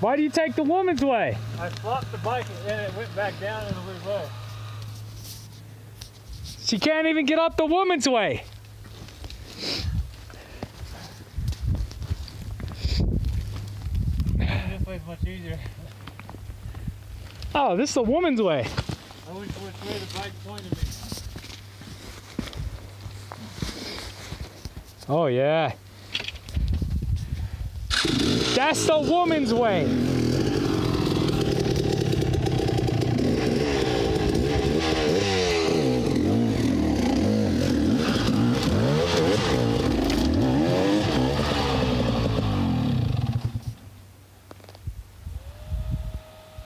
Why do you take the woman's way? I flopped the bike and then it went back down in a weird way. She can't even get up the woman's way. This way's much easier. Oh, this is the woman's way. I wish which way the bike pointed me. Oh, yeah. That's the woman's way.